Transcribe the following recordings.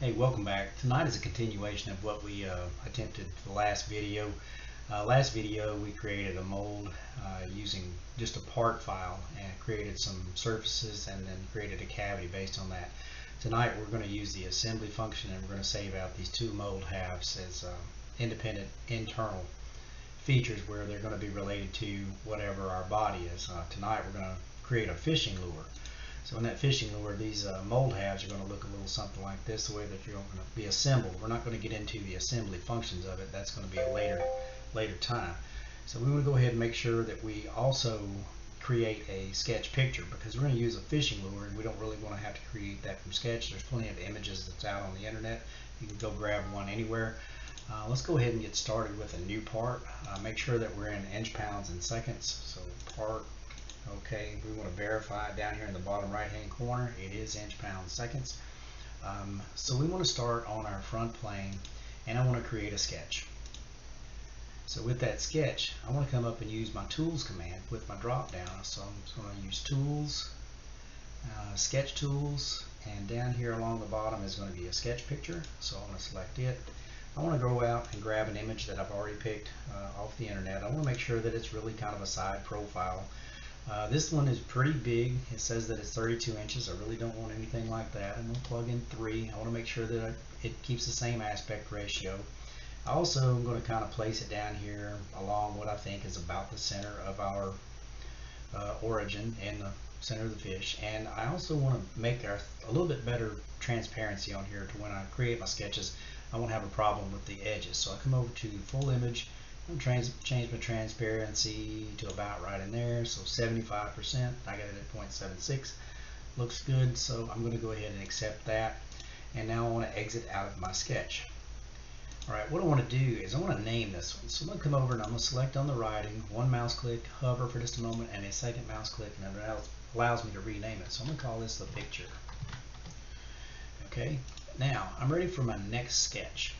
Hey, welcome back. Tonight is a continuation of what we uh, attempted the last video. Uh, last video we created a mold uh, using just a part file and created some surfaces and then created a cavity based on that. Tonight we're going to use the assembly function and we're going to save out these two mold halves as uh, independent internal features where they're going to be related to whatever our body is. Uh, tonight we're going to create a fishing lure. So in that fishing lure, these uh, mold halves are going to look a little something like this, the way that you're going to be assembled. We're not going to get into the assembly functions of it. That's going to be a later, later time. So we want to go ahead and make sure that we also create a sketch picture because we're going to use a fishing lure and we don't really want to have to create that from sketch. There's plenty of images that's out on the internet. You can go grab one anywhere. Uh, let's go ahead and get started with a new part. Uh, make sure that we're in inch pounds and seconds. So part Okay, we want to verify down here in the bottom right hand corner. It is inch pound seconds. Um, so we want to start on our front plane and I want to create a sketch. So with that sketch, I want to come up and use my tools command with my drop down. So I'm just going to use tools, uh, sketch tools, and down here along the bottom is going to be a sketch picture. So I want to select it. I want to go out and grab an image that I've already picked uh, off the internet. I want to make sure that it's really kind of a side profile uh, this one is pretty big. It says that it's 32 inches. I really don't want anything like that. I'm going to plug in 3. I want to make sure that it keeps the same aspect ratio. I also am going to kind of place it down here along what I think is about the center of our uh, origin and the center of the fish. And I also want to make our, a little bit better transparency on here to when I create my sketches, I won't have a problem with the edges. So I come over to full image trans change my transparency to about right in there. So 75% I got it at 0.76 looks good so I'm going to go ahead and accept that. And now I want to exit out of my sketch. Alright what I want to do is I want to name this one. So I'm going to come over and I'm going to select on the writing one mouse click hover for just a moment and a second mouse click and it allows me to rename it. So I'm going to call this the picture. Okay now I'm ready for my next sketch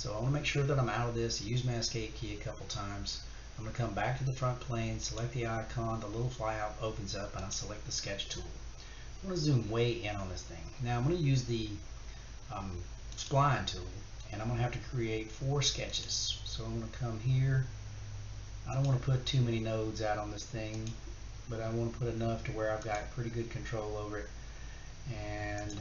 so I want to make sure that I'm out of this. use my escape key a couple times. I'm going to come back to the front plane, select the icon, the little flyout opens up, and I select the sketch tool. I'm going to zoom way in on this thing. Now I'm going to use the um, spline tool, and I'm going to have to create four sketches. So I'm going to come here. I don't want to put too many nodes out on this thing, but I want to put enough to where I've got pretty good control over it. And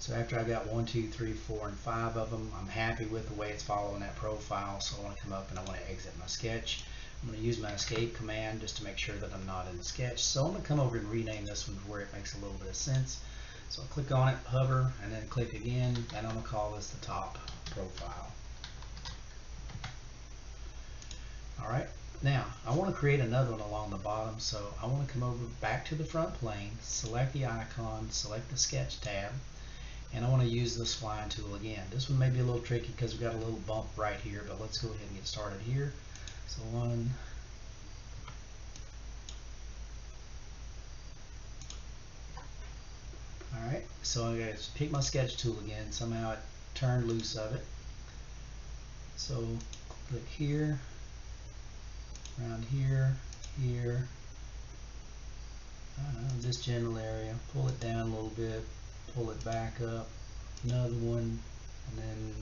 so after I got one, two, three, four, and five of them, I'm happy with the way it's following that profile. So I want to come up and I want to exit my sketch. I'm going to use my escape command just to make sure that I'm not in the sketch. So I'm going to come over and rename this one where it makes a little bit of sense. So I'll click on it, hover, and then click again, and I'm going to call this the top profile. Alright, now I want to create another one along the bottom, so I want to come over back to the front plane, select the icon, select the sketch tab, and I want to use the spline tool again. This one may be a little tricky because we've got a little bump right here, but let's go ahead and get started here. So one, Alright, so I'm going to pick my sketch tool again. Somehow it turned loose of it. So click here, around here, here, uh, this general area, pull it down a little bit, pull it back up, another one, and then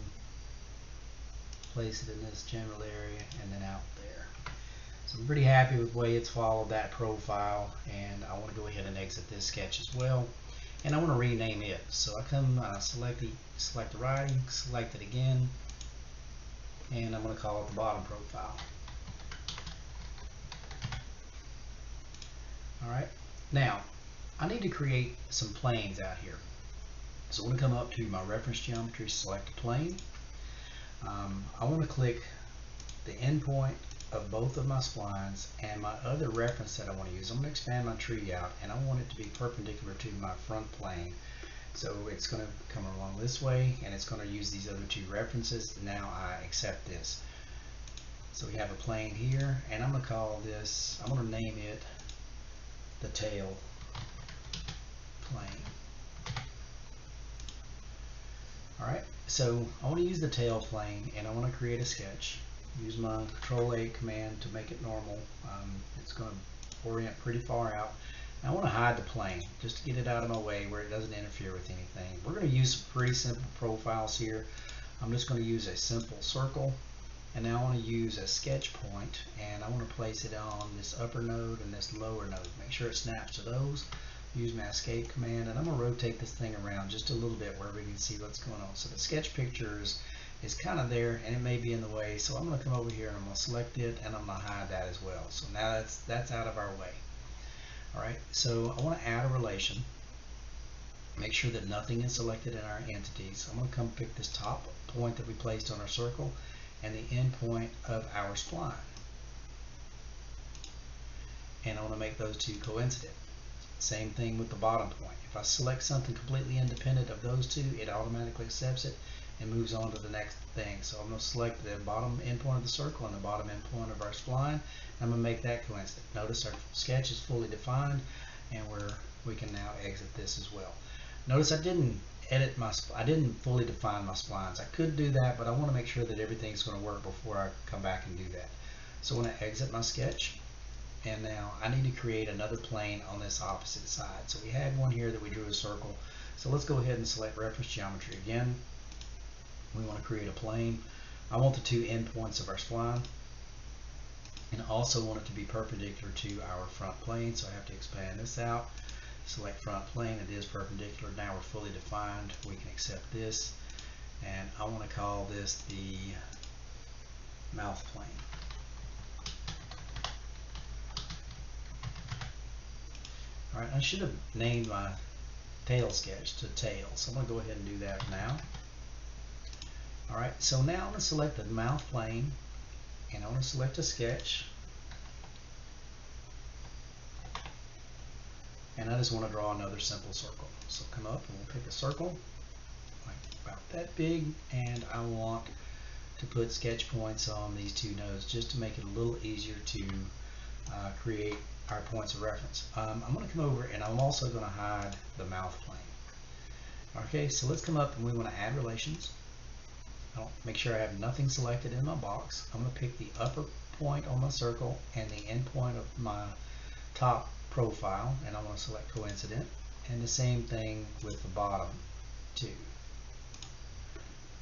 place it in this general area and then out there. So I'm pretty happy with the way it's followed that profile and I want to go ahead and exit this sketch as well and I want to rename it. So I come uh, select the select the writing, select it again and I'm going to call it the bottom profile. Alright, now I need to create some planes out here. So I'm going to come up to my reference geometry, select a plane. Um, I want to click the endpoint of both of my splines and my other reference that I want to use. I'm going to expand my tree out and I want it to be perpendicular to my front plane. So it's going to come along this way and it's going to use these other two references. Now I accept this. So we have a plane here and I'm going to call this, I'm going to name it the tail plane. Alright, so I want to use the tail plane and I want to create a sketch. Use my control 8 command to make it normal. Um, it's going to orient pretty far out. I want to hide the plane just to get it out of my way where it doesn't interfere with anything. We're going to use some pretty simple profiles here. I'm just going to use a simple circle and now I want to use a sketch point and I want to place it on this upper node and this lower node. Make sure it snaps to those. Use my escape command and I'm going to rotate this thing around just a little bit where we can see what's going on. So the sketch picture is, kind of there and it may be in the way so I'm going to come over here and I'm going to select it and I'm going to hide that as well. So now that's, that's out of our way. Alright, so I want to add a relation. Make sure that nothing is selected in our entities. So I'm going to come pick this top point that we placed on our circle and the endpoint of our spline. And I want to make those two coincident. Same thing with the bottom point. If I select something completely independent of those two, it automatically accepts it and moves on to the next thing. So I'm going to select the bottom endpoint of the circle and the bottom endpoint of our spline. I'm going to make that coincident. Notice our sketch is fully defined and we're, we can now exit this as well. Notice I didn't edit my, I didn't fully define my splines. I could do that, but I want to make sure that everything's going to work before I come back and do that. So I want to exit my sketch. And now I need to create another plane on this opposite side. So we had one here that we drew a circle. So let's go ahead and select reference geometry again. We want to create a plane. I want the two endpoints of our spline and also want it to be perpendicular to our front plane. So I have to expand this out. Select front plane. It is perpendicular. Now we're fully defined. We can accept this. And I want to call this the mouth plane. Alright, I should have named my tail sketch to tail, so I'm going to go ahead and do that now. Alright, so now I'm going to select the mouth plane, and I want to select a sketch. And I just want to draw another simple circle. So come up and we'll pick a circle, like about that big, and I want to put sketch points on these two nodes just to make it a little easier to uh, create our points of reference. Um, I'm going to come over and I'm also going to hide the mouth plane. Okay, so let's come up and we want to add relations. I'll make sure I have nothing selected in my box. I'm going to pick the upper point on my circle and the end point of my top profile and I want to select coincident and the same thing with the bottom too.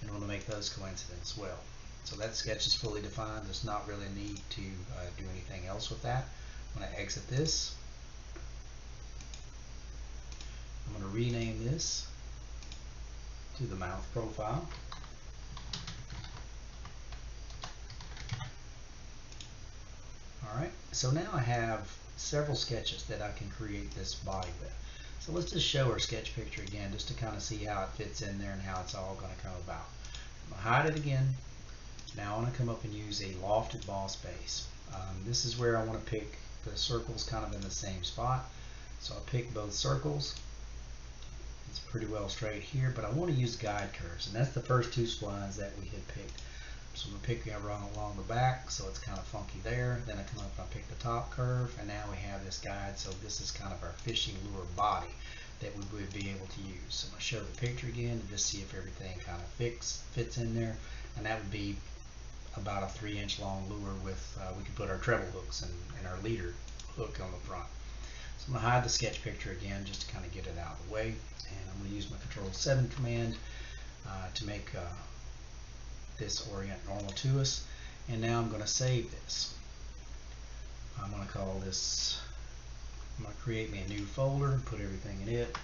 And I want to make those coincident as well. So that sketch is fully defined. There's not really a need to uh, do anything else with that. I'm going to exit this. I'm going to rename this to the mouth profile. Alright, so now I have several sketches that I can create this body with. So let's just show our sketch picture again just to kind of see how it fits in there and how it's all going to come about. I'm going to hide it again. Now I want to come up and use a lofted boss base. Um, this is where I want to pick the circles kind of in the same spot. So I'll pick both circles. It's pretty well straight here, but I want to use guide curves, and that's the first two splines that we had picked. So I'm picking it along, along the back, so it's kind of funky there. Then I come up and I pick the top curve, and now we have this guide. So this is kind of our fishing lure body that we would be able to use. So I'm going to show the picture again and just see if everything kind of fits, fits in there. And that would be about a three inch long lure with, uh, we could put our treble hooks and, and our leader hook on the front. So I'm going to hide the sketch picture again just to kind of get it out of the way. And I'm going to use my control 7 command uh, to make uh, this orient normal to us. And now I'm going to save this. I'm going to call this, I'm going to create me a new folder and put everything in it.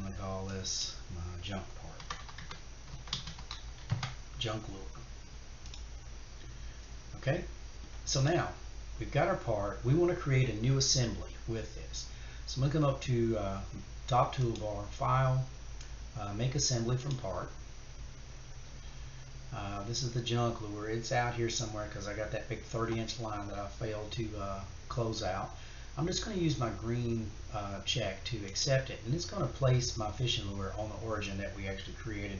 I'm going to call this my junk part. Junk lure. Okay, so now we've got our part. We want to create a new assembly with this. So I'm going to come up to uh, top toolbar, File, uh, Make Assembly from Part. Uh, this is the junk lure. It's out here somewhere because I got that big 30 inch line that I failed to uh, close out. I'm just going to use my green uh, check to accept it and it's going to place my fishing lure on the origin that we actually created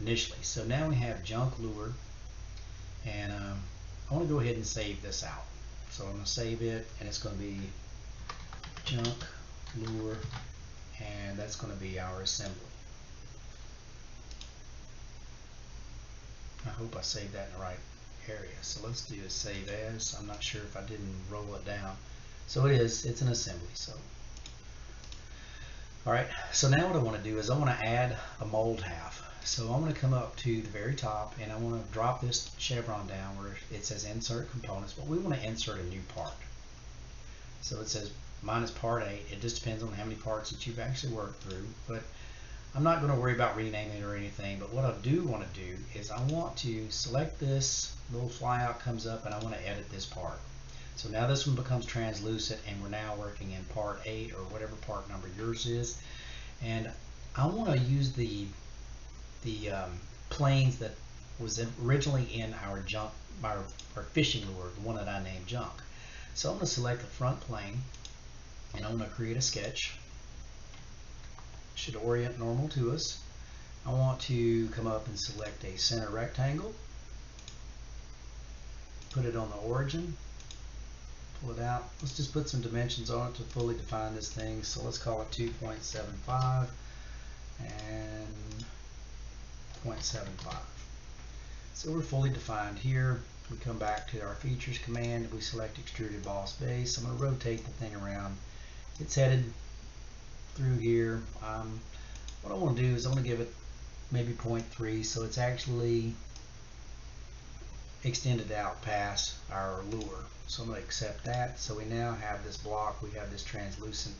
initially. So now we have junk lure and um, I want to go ahead and save this out. So I'm going to save it and it's going to be junk lure and that's going to be our assembly. I hope I saved that in the right area. So let's do a save as. I'm not sure if I didn't roll it down. So it is, it's an assembly. So, all right. So now what I want to do is I want to add a mold half. So I'm going to come up to the very top and I want to drop this chevron down where it says insert components, but we want to insert a new part. So it says minus part 8. It just depends on how many parts that you've actually worked through, but I'm not going to worry about renaming it or anything, but what I do want to do is I want to select this little flyout comes up and I want to edit this part. So now this one becomes translucent and we're now working in part 8 or whatever part number yours is. And I want to use the the um, planes that was originally in our junk, our, our fishing lure, the one that I named junk. So I'm going to select the front plane and I'm going to create a sketch. Should orient normal to us. I want to come up and select a center rectangle, put it on the origin, Let's just put some dimensions on it to fully define this thing. So let's call it 2.75 and 0.75. So we're fully defined here. We come back to our features command. We select extruded boss base. I'm going to rotate the thing around. It's headed through here. Um, what I want to do is I want to give it maybe 0.3 so it's actually extended out past our lure. So I'm going to accept that. So we now have this block. We have this translucent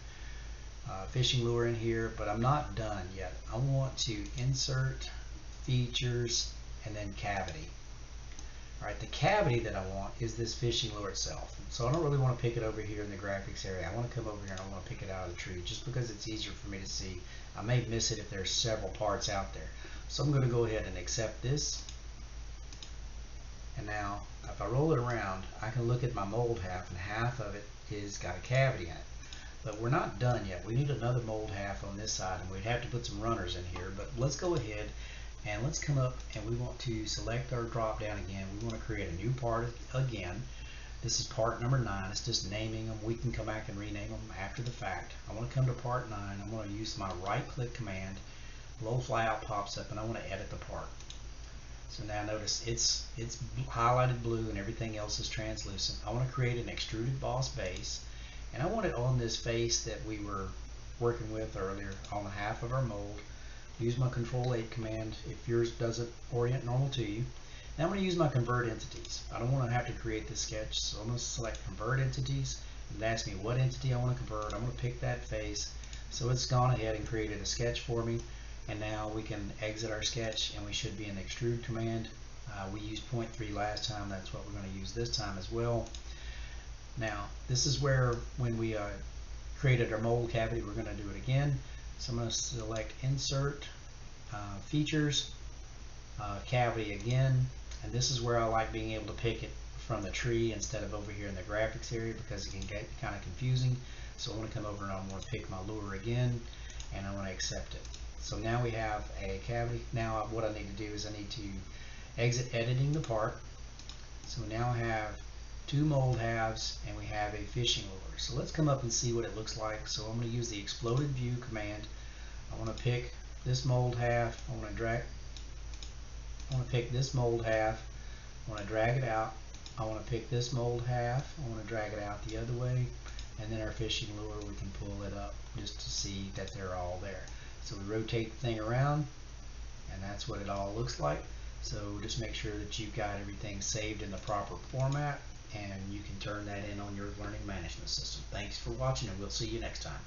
uh, fishing lure in here, but I'm not done yet. I want to insert features, and then cavity. All right, the cavity that I want is this fishing lure itself. So I don't really want to pick it over here in the graphics area. I want to come over here and I want to pick it out of the tree just because it's easier for me to see. I may miss it if there's several parts out there. So I'm going to go ahead and accept this. And now if I roll it around, I can look at my mold half and half of it is got a cavity in it. But we're not done yet. We need another mold half on this side and we'd have to put some runners in here. But let's go ahead and let's come up and we want to select our drop down again. We want to create a new part again. This is part number nine. It's just naming them. We can come back and rename them after the fact. I want to come to part nine. I'm going to use my right click command. Low flyout pops up and I want to edit the part. So now notice it's it's highlighted blue and everything else is translucent. I want to create an extruded boss base and I want it on this face that we were working with earlier on the half of our mold use my control 8 command if yours doesn't orient normal to you. Now I'm going to use my convert entities. I don't want to have to create this sketch, so I'm going to select convert entities and ask me what entity I want to convert. I'm going to pick that face. So it's gone ahead and created a sketch for me. And now we can exit our sketch and we should be in the extrude command. Uh, we used 0.3 last time. That's what we're going to use this time as well. Now, this is where when we uh, created our mold cavity, we're going to do it again. So I'm going to select insert uh, features uh, cavity again and this is where I like being able to pick it from the tree instead of over here in the graphics area because it can get kind of confusing so I want to come over and I want to pick my lure again and I want to accept it so now we have a cavity now what I need to do is I need to exit editing the part so now I have two mold halves and we have a fishing lure. So let's come up and see what it looks like. So I'm going to use the exploded view command. I want to pick this mold half. I want to drag. I want to pick this mold half. I want to drag it out. I want to pick this mold half. I want to drag it out the other way. And then our fishing lure, we can pull it up just to see that they're all there. So we rotate the thing around and that's what it all looks like. So just make sure that you've got everything saved in the proper format and you can turn that in on your learning management system. Thanks for watching and we'll see you next time.